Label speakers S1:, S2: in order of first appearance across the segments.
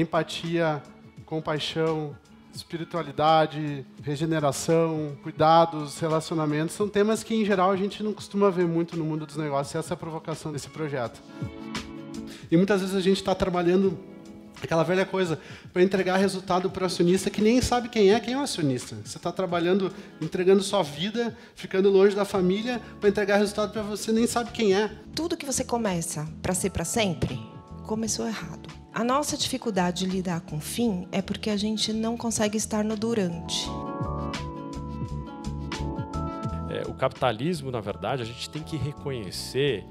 S1: empatia, compaixão, espiritualidade, regeneração, cuidados, relacionamentos, são temas que em geral a gente não costuma ver muito no mundo dos negócios. Essa é a provocação desse projeto. E muitas vezes a gente está trabalhando aquela velha coisa para entregar resultado para o acionista que nem sabe quem é, quem é o acionista. Você está trabalhando, entregando sua vida, ficando longe da família para entregar resultado para você nem sabe quem é.
S2: Tudo que você começa para ser para sempre começou errado. A nossa dificuldade de lidar com o fim é porque a gente não consegue estar no durante.
S3: É, o capitalismo, na verdade, a gente tem que reconhecer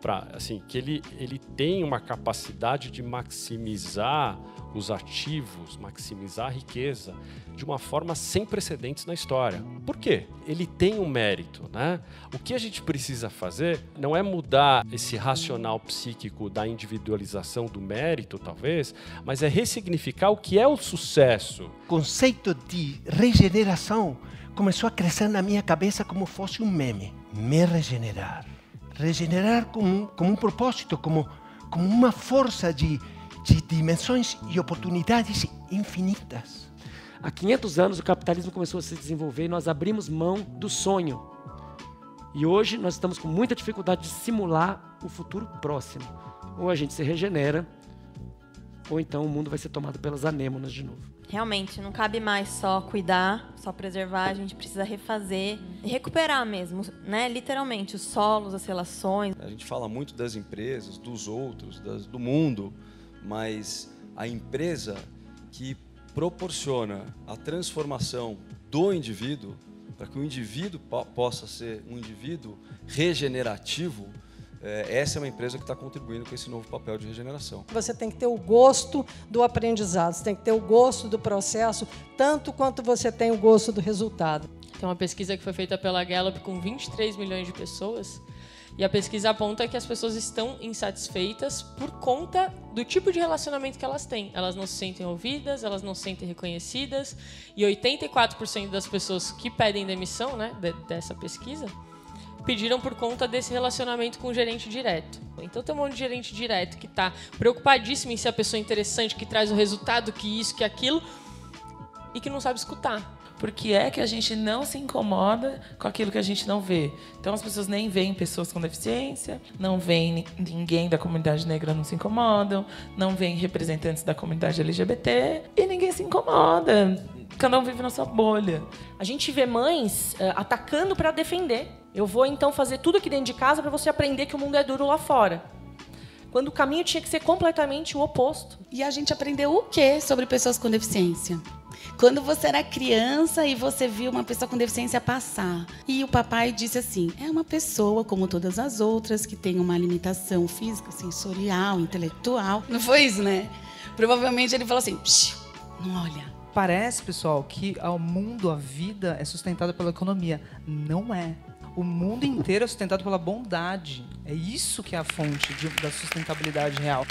S3: para assim que ele, ele tem uma capacidade de maximizar os ativos, maximizar a riqueza de uma forma sem precedentes na história. Por quê? Ele tem um mérito, né? O que a gente precisa fazer não é mudar esse racional psíquico da individualização do mérito, talvez, mas é ressignificar o que é o sucesso.
S4: O conceito de regeneração começou a crescer na minha cabeça como fosse um meme. Me regenerar. Regenerar como, como um propósito, como, como uma força de de dimensões e oportunidades infinitas.
S5: Há 500 anos o capitalismo começou a se desenvolver e nós abrimos mão do sonho. E hoje nós estamos com muita dificuldade de simular o futuro próximo. Ou a gente se regenera, ou então o mundo vai ser tomado pelas anêmonas de novo.
S6: Realmente, não cabe mais só cuidar, só preservar, a gente precisa refazer e recuperar mesmo, né? Literalmente, os solos, as relações.
S7: A gente fala muito das empresas, dos outros, das, do mundo, mas a empresa que proporciona a transformação do indivíduo, para que o indivíduo possa ser um indivíduo regenerativo, essa é uma empresa que está contribuindo com esse novo papel de regeneração.
S8: Você tem que ter o gosto do aprendizado, você tem que ter o gosto do processo, tanto quanto você tem o gosto do resultado.
S9: Tem uma pesquisa que foi feita pela Gallup com 23 milhões de pessoas e a pesquisa aponta que as pessoas estão insatisfeitas por conta do tipo de relacionamento que elas têm. Elas não se sentem ouvidas, elas não se sentem reconhecidas. E 84% das pessoas que pedem demissão, né, dessa pesquisa, pediram por conta desse relacionamento com o gerente direto. Então tem um monte de gerente direto que está preocupadíssimo em ser a pessoa interessante, que traz o resultado, que isso, que aquilo, e que não sabe escutar
S10: porque é que a gente não se incomoda com aquilo que a gente não vê. Então as pessoas nem veem pessoas com deficiência, não veem ninguém da comunidade negra não se incomodam, não veem representantes da comunidade LGBT e ninguém se incomoda. Cada um vive na sua bolha.
S11: A gente vê mães uh, atacando para defender. Eu vou então fazer tudo aqui dentro de casa para você aprender que o mundo é duro lá fora quando o caminho tinha que ser completamente o oposto.
S12: E a gente aprendeu o que sobre pessoas com deficiência? Quando você era criança e você viu uma pessoa com deficiência passar, e o papai disse assim: é uma pessoa como todas as outras que tem uma limitação física, sensorial, intelectual. Não foi isso, né? Provavelmente ele falou assim: não olha.
S13: Parece, pessoal, que o mundo, a vida é sustentada pela economia. Não é. O mundo inteiro é sustentado pela bondade. É isso que é a fonte de, da sustentabilidade real.